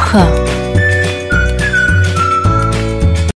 full. Rojo.